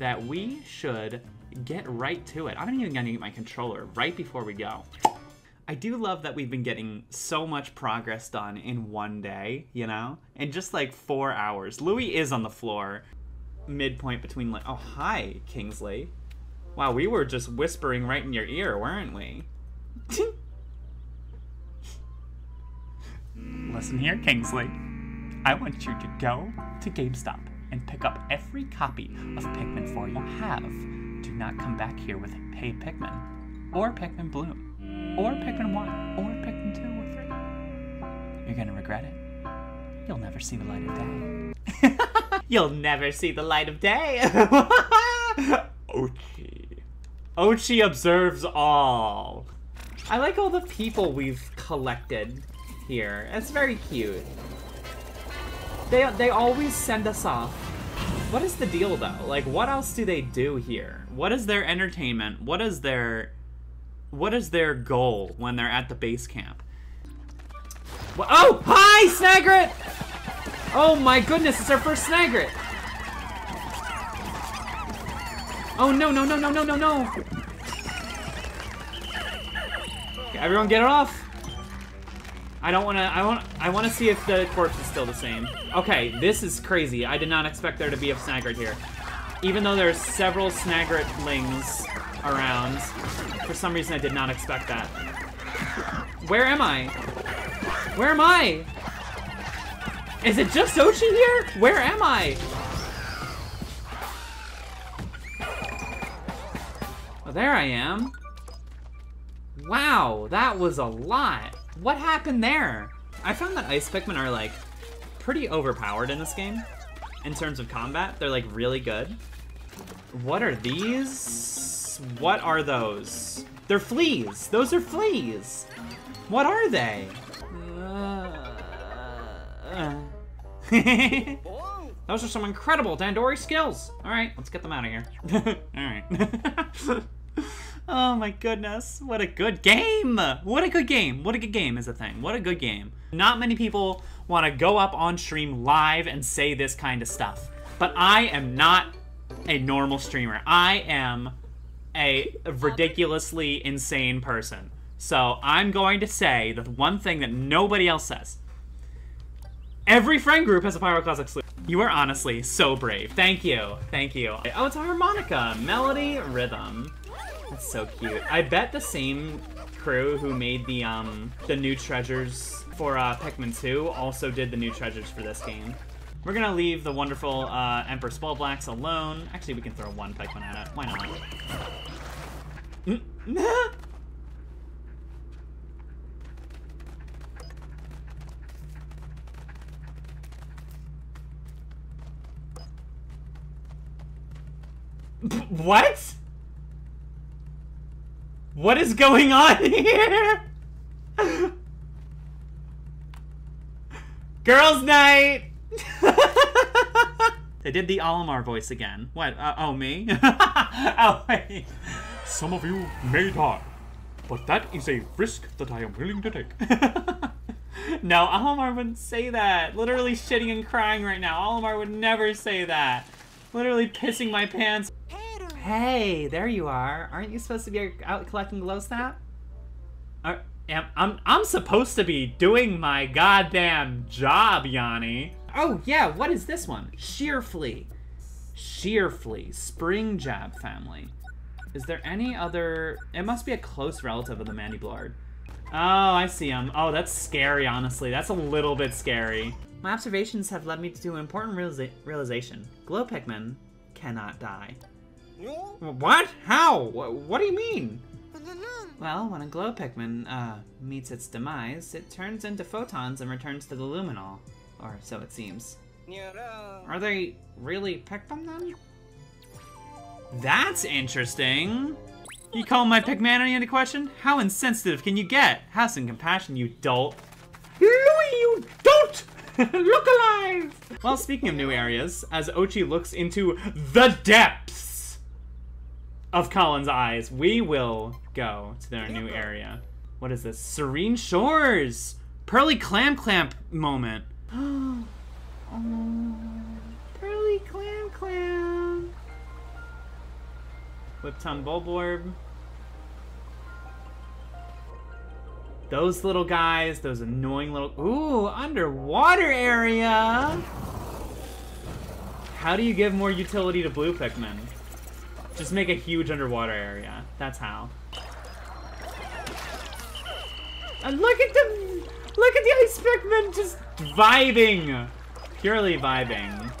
that we should get right to it. I'm even gonna get my controller right before we go. I do love that we've been getting so much progress done in one day, you know? In just like four hours. Louie is on the floor, midpoint between like, oh, hi, Kingsley. Wow, we were just whispering right in your ear, weren't we? Listen here, Kingsley. I want you to go to GameStop and pick up every copy of Pikmin 4 you have. Do not come back here with Hey Pikmin, or Pikmin Bloom, or Pikmin 1, or Pikmin 2 or 3. You're gonna regret it. You'll never see the light of day. You'll never see the light of day. Oatchi. Oatchi observes all. I like all the people we've collected here. It's very cute. They, they always send us off. What is the deal, though? Like, what else do they do here? What is their entertainment? What is their... What is their goal when they're at the base camp? What, oh! Hi, Snagret! Oh my goodness, it's our first Snagret! Oh no, no, no, no, no, no, no! Okay, everyone get it off! I don't wanna, I want, I wanna see if the corpse is still the same. Okay, this is crazy. I did not expect there to be a Snagret here. Even though there's several Snagretlings around, for some reason I did not expect that. Where am I? Where am I? Is it just Oatchi here? Where am I? Oh, there I am. Wow, that was a lot. What happened there? I found that Ice Pikmin are, like, pretty overpowered in this game. In terms of combat, they're, like, really good. What are these? What are those? They're fleas. Those are fleas. What are they? Those are some incredible Dandori skills. All right, let's get them out of here. All right. oh my goodness, what a good game. What a good game. What a good game is a thing. What a good game. Not many people want to go up on stream live and say this kind of stuff. But I am not a normal streamer. I am a ridiculously insane person. So I'm going to say the one thing that nobody else says. Every friend group has a Pyroclastic exclusive. You are honestly so brave. Thank you. Thank you. Oh, it's a harmonica. Melody, rhythm. That's so cute. I bet the same crew who made the um the new treasures for uh, Pikmin 2 also did the new treasures for this game. We're gonna leave the wonderful uh, Emperor Bulblax alone. Actually, we can throw one Pikmin at it. Why not? What? What is going on here? Girls' night! they did the Olimar voice again. What? Uh, oh, me? oh, wait. Some of you may die, but that is a risk that I am willing to take. no, Olimar wouldn't say that. Literally shitting and crying right now. Olimar would never say that. Literally pissing my pants. Hey, there you are. Aren't you supposed to be out collecting glow snap? Are, am, I'm, I'm supposed to be doing my goddamn job, Yonny. Oh, yeah, what is this one? Sheer flea. Shearflea. Shearflea, Spring Jab family. Is there any other... It must be a close relative of the Mandiblard. Oh, I see him. Oh, that's scary, honestly. That's a little bit scary. My observations have led me to an important realiza realization. Glow Pikmin cannot die. What? How? What do you mean? Well, when a glow Pikmin uh, meets its demise, it turns into photons and returns to the Luminknoll. Or so it seems. Are they really Pikmin then? That's interesting. You call my Pikmanity into question? How insensitive can you get? Have some compassion, you dolt. Louie, you dolt! Look alive! Well, speaking of new areas, as Oatchi looks into the depths of Colin's eyes, we will go to their new area. What is this? Serene Shores! Pearly Clam Clamp moment. oh, Pearly Clam Clam. Whiptongue Bulborb. Those little guys, those annoying little... Ooh, underwater area! How do you give more utility to blue Pikmin? Just make a huge underwater area. That's how. And look at the... Look at the ice Pikmin just vibing! Purely vibing.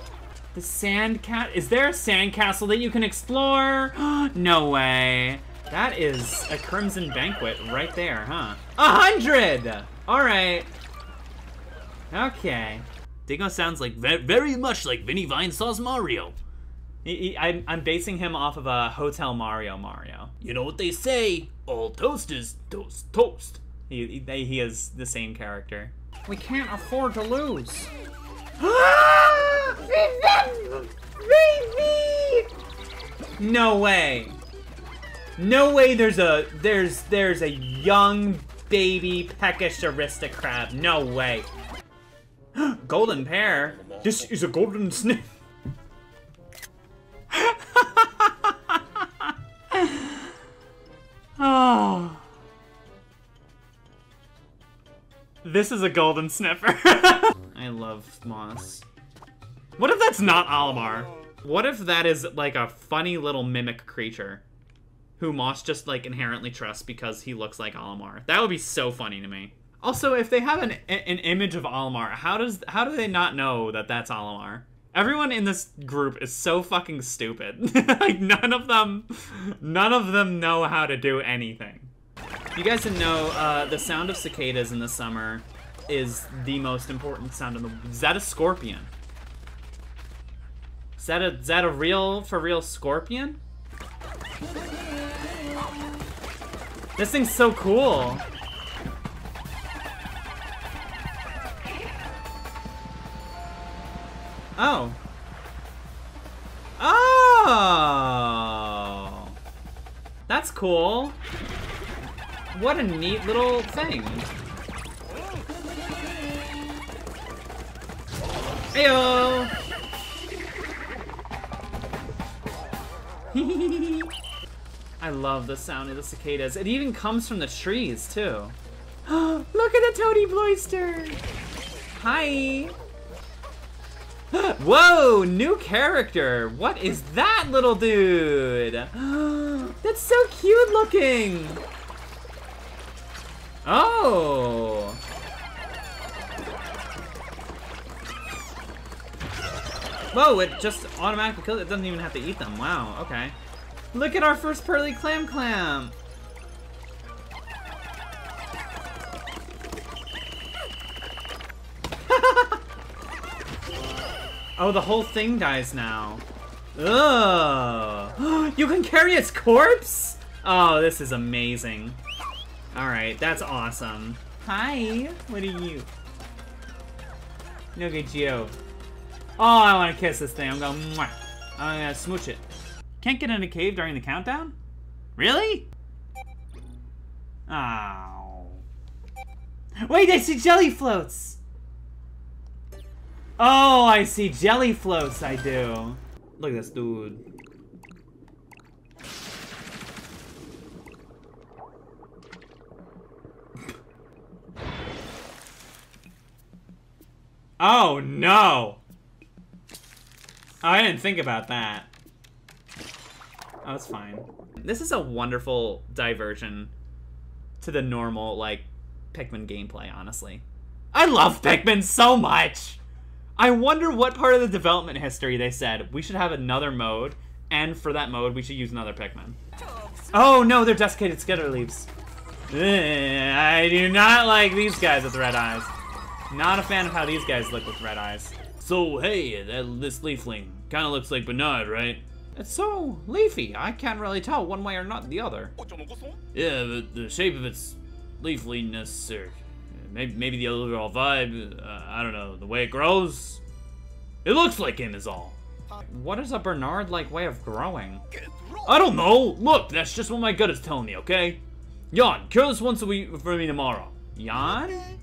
The sand cat... Is there a sand castle that you can explore? no way. That is a Crimson Banquet right there, huh? A hundred! Alright. Okay. Dingo sounds like ve very much like Vinny Vinesauce Mario. He, he, I'm, I'm basing him off of a Hotel Mario Mario. You know what they say, all toast is toast toast. He, he, he is the same character. We can't afford to lose. no way. No way there's a there's there's a young baby Peckish Aristocrab. No way. golden pear. This is a golden snake. This is a golden sniffer. I love moss. What if that's not Olimar? What if that is like a funny little mimic creature? Who Moss just like inherently trusts because he looks like Olimar. That would be so funny to me. Also, if they have an an image of Olimar, how does how do they not know that that's Olimar? Everyone in this group is so fucking stupid. like none of them, none of them know how to do anything. You guys didn't know uh, the sound of cicadas in the summer is the most important sound in the. Is that a scorpion? Is that a is that a real for real scorpion? This thing's so cool. Oh. Oh. That's cool. What a neat little thing. Heyo. I love the sound of the cicadas. It even comes from the trees, too. Look at the Toady Bloyster! Hi! Whoa, new character. What is that little dude? That's so cute looking. Oh. Whoa, it just automatically kills it. Doesn't even have to eat them. Wow, okay. Look at our first Pearly Clam Clam. Oh, the whole thing dies now. Ugh. you can carry its corpse? Oh, this is amazing. Alright, that's awesome. Hi, what are you? Look at you. Oh, I want to kiss this thing. I'm going, Mwah. I'm gonna smooch it. Can't get in a cave during the countdown? Really? Oh. Wait, I see jelly floats! Oh, I see jelly floats, I do. Look at this dude. oh, no! Oh, I didn't think about that. Oh, it's fine. This is a wonderful diversion to the normal, like, Pikmin gameplay, honestly. I love Pikmin so much! I wonder what part of the development history they said, we should have another mode, and for that mode, we should use another Pikmin. Oh no, they're desiccated skitterleaves. Ugh, eh, I do not like these guys with red eyes. Not a fan of how these guys look with red eyes. So, hey, that, this leafling kind of looks like Bernard, right? It's so leafy, I can't really tell one way or not the other. Oh, yeah, but the shape of its leafliness, or maybe, maybe the overall vibe, uh, I don't know, the way it grows, it looks like him is all. What is a Bernard-like way of growing? I don't know! Look, that's just what my gut is telling me, okay? Jan, cure this once a week for me tomorrow. Jan?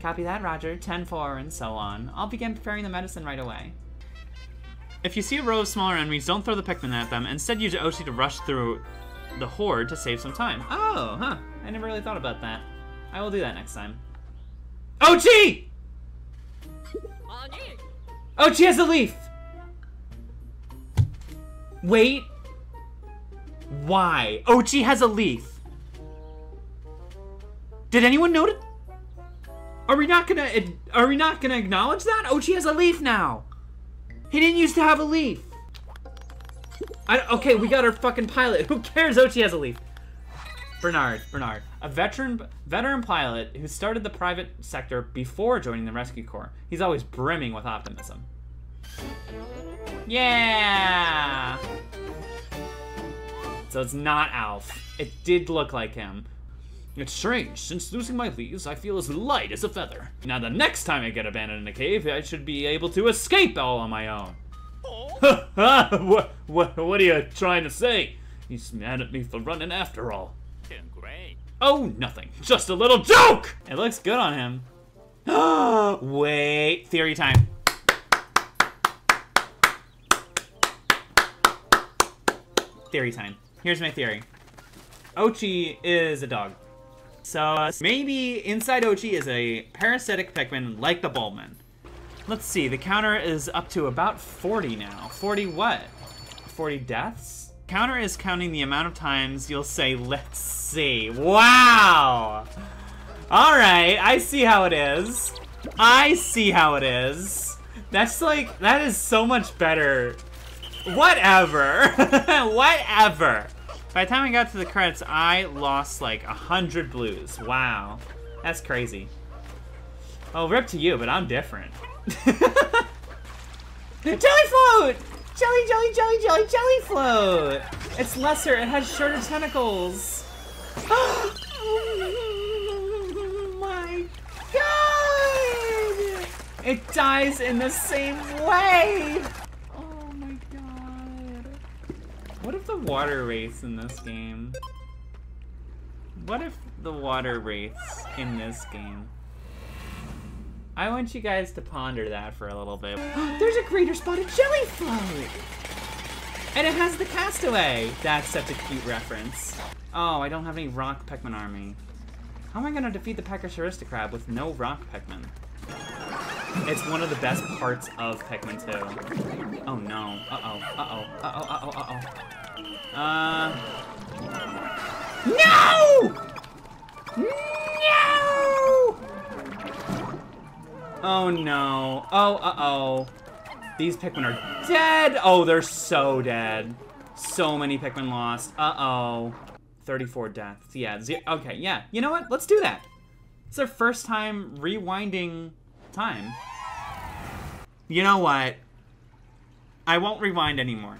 Copy that, Roger. 10-4 and so on. I'll begin preparing the medicine right away. If you see a row of smaller enemies, don't throw the Pikmin at them. Instead, use Oatchi to rush through the horde to save some time. Oh, huh. I never really thought about that. I will do that next time. Oatchi! Oatchi has a leaf! Wait. Why? Oatchi has a leaf. Did anyone notice? Are we not gonna are we not gonna acknowledge that? Oatchi has a leaf now. He didn't used to have a leaf. I, okay, we got our fucking pilot. Who cares? Oatchi has a leaf. Bernard, Bernard, a veteran veteran pilot who started the private sector before joining the rescue corps. He's always brimming with optimism. Yeah. So it's not Alph. It did look like him. It's strange. Since losing my leaves, I feel as light as a feather. Now the next time I get abandoned in a cave, I should be able to escape all on my own. what, what, what are you trying to say? He's mad at me for running after all. Oh, nothing. Just a little joke! It looks good on him. Wait. Theory time. Theory time. Here's my theory. Oatchi is a dog. So maybe inside Oatchi is a parasitic Pikmin like the Bulbmin. Let's see, the counter is up to about 40 now. 40 what? 40 deaths? Counter is counting the amount of times you'll say, let's see. Wow! Alright, I see how it is. I see how it is. That's like, that is so much better. Whatever. Whatever. By the time I got to the credits, I lost like a hundred blues. Wow. That's crazy. Oh, rip to you, but I'm different. jelly float! Jelly, jelly, jelly, jelly, jelly float! It's lesser, it has shorter tentacles. oh my god! It dies in the same way! Oh my god. What if the water wraiths in this game? What if the water wraiths in this game? I want you guys to ponder that for a little bit. There's a greater spotted jelly float! And it has the castaway! That's such a cute reference. Oh, I don't have any rock Pikmin army. How am I gonna defeat the Peckish Aristocrab with no rock Pikmin? It's one of the best parts of Pikmin 2. Oh no. Uh-oh. Uh-oh. Uh-oh. Uh-oh. Uh-oh. Uh... No! Oh no. Oh, uh-oh. These Pikmin are dead! Oh, they're so dead. So many Pikmin lost. Uh-oh. 34 deaths. Yeah, okay, yeah. You know what? Let's do that. It's our first time rewinding time. You know what? I won't rewind anymore.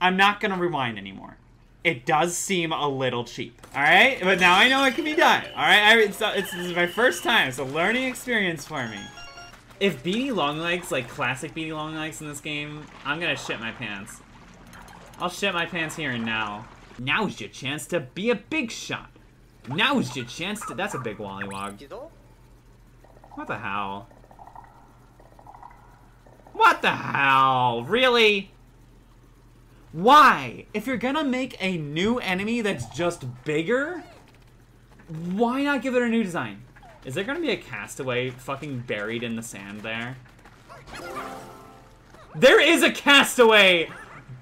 I'm not gonna rewind anymore. It does seem a little cheap, all right? But now I know it can be done, all right? I, it's, it's, is my first time. It's a learning experience for me. If Beady Long Legs, like classic Beady Long Legs in this game, I'm gonna shit my pants. I'll shit my pants here and now. Now's your chance to be a big shot. Now's your chance to- that's a big Wollywog. What the hell? What the hell? Really? Why? If you're gonna make a new enemy that's just bigger, why not give it a new design? Is there gonna be a castaway fucking buried in the sand there? There is a castaway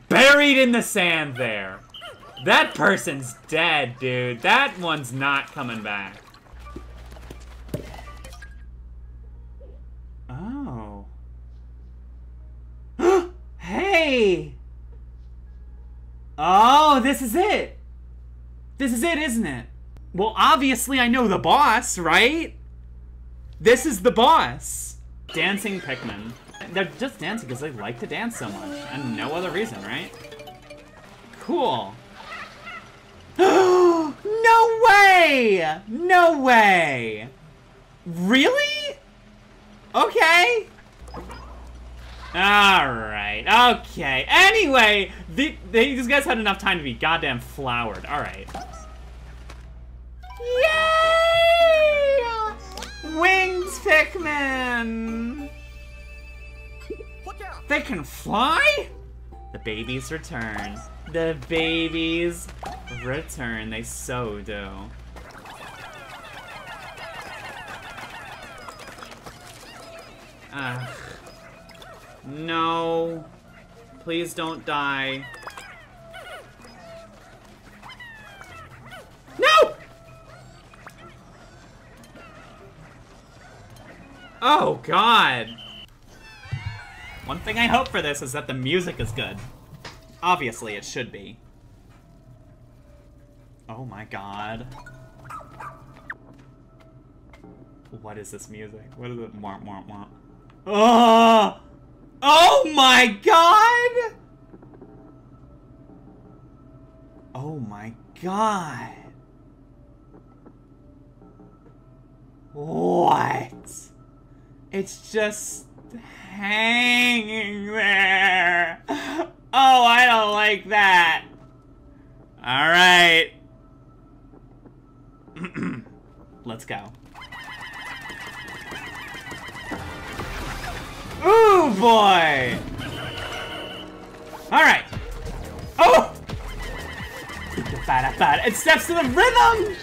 buried in the sand there. That person's dead, dude. That one's not coming back. This is it! This is it, isn't it? Well, obviously I know the boss, right? This is the boss. Dancing Pikmin. They're just dancing because they like to dance so much, and no other reason, right? Cool. no way! No way! Really? Okay. Alright, okay. Anyway, the, these guys had enough time to be goddamn flowered. Alright. Yay! Wings Pikmin! They can fly? The babies return. The babies return. They so do. Ugh. No. Please don't die. No! Oh, God. One thing I hope for this is that the music is good. Obviously, it should be. Oh my god. What is this music? What is it? Womp, womp, womp. Oh! Oh my god! Oh my god. What? It's just hanging there. Oh, I don't like that. All right. Let's go. Ooh, boy! All right. Oh! It steps to the rhythm!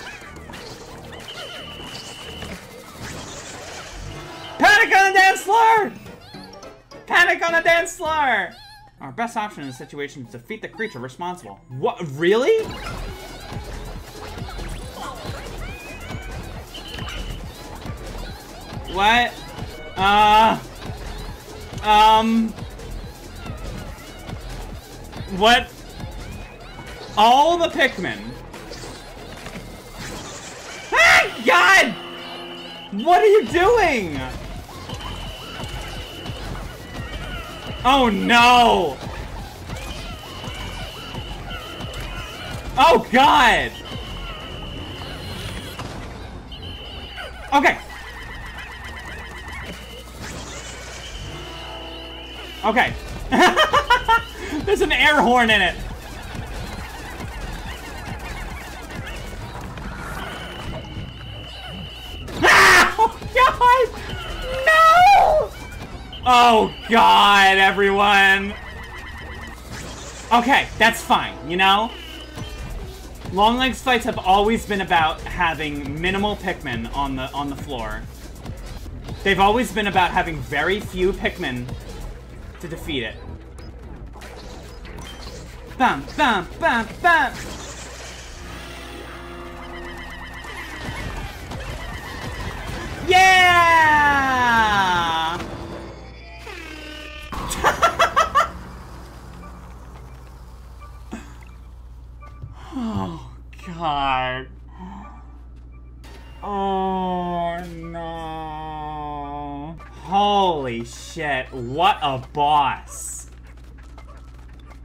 Panic on the dance floor! Panic on the dance floor! Our best option in this situation is to defeat the creature responsible. What? Really? What? Uh... Um... What? All the Pikmin. Ah, God! What are you doing? Oh no! Oh god! Okay. Okay. There's an air horn in it. Ah! Oh god! No! Oh god, everyone! Okay, that's fine, you know? Longlegs fights have always been about having minimal Pikmin on the on the floor. They've always been about having very few Pikmin to defeat it. Bam, bam, bam, bam! What a boss.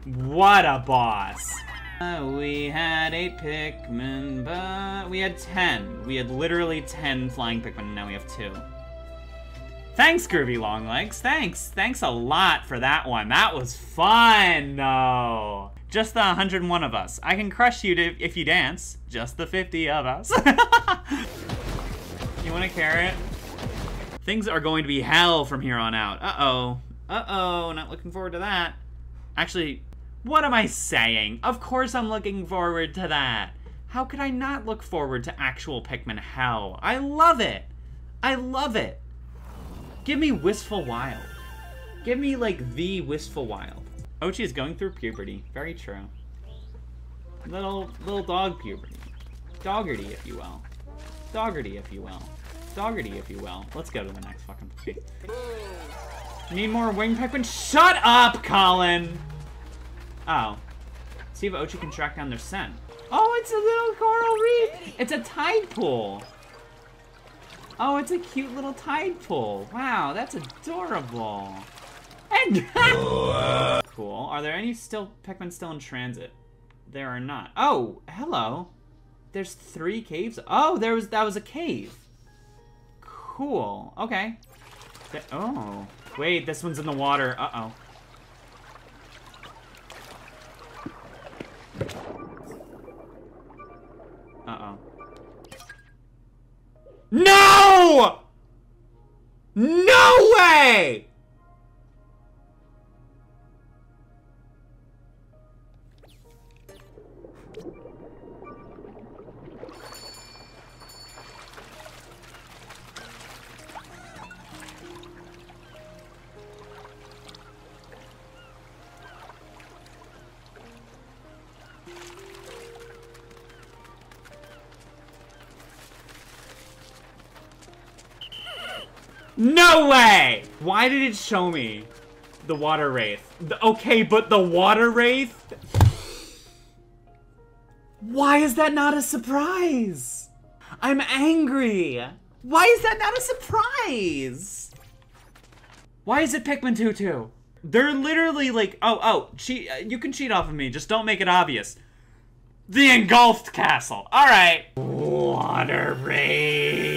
What a boss. Uh, we had eight Pikmin, but we had ten. We had literally ten flying Pikmin, and now we have two. Thanks, Groovy Longlegs. Thanks. Thanks a lot for that one. That was fun, no. Just the 101 of us. I can crush you to, if you dance. Just the 50 of us. you want a carrot? Things are going to be hell from here on out. Uh-oh. Uh-oh, not looking forward to that. Actually, what am I saying? Of course I'm looking forward to that. How could I not look forward to actual Pikmin hell? I love it. I love it. Give me Wistful Wild. Give me, like, the Wistful Wild. Oatchi is going through puberty. Very true. Little, little dog puberty. Doggerty, if you will. Doggerty, if you will. Doggerty, if you will. Let's go to the next fucking place. Need more wing Pikmin? Shut up, Colin! Oh. See if Oatchi can track down their scent. Oh, it's a little coral reef! It's a tide pool! Oh, it's a cute little tide pool. Wow, that's adorable. And cool. Are there any still Pikmin still in transit? There are not. Oh, hello. There's three caves. Oh, there was that was a cave. Cool. Okay. Th oh, wait. This one's in the water. Uh oh. Uh oh. No! No way! No way! Why did it show me the water wraith? The- okay, but the water wraith? Why is that not a surprise? I'm angry. Why is that not a surprise? Why is it Pikmin 2 2? They're literally like, oh, oh, you can cheat off of me, just don't make it obvious. The engulfed castle. All right. Water wraith.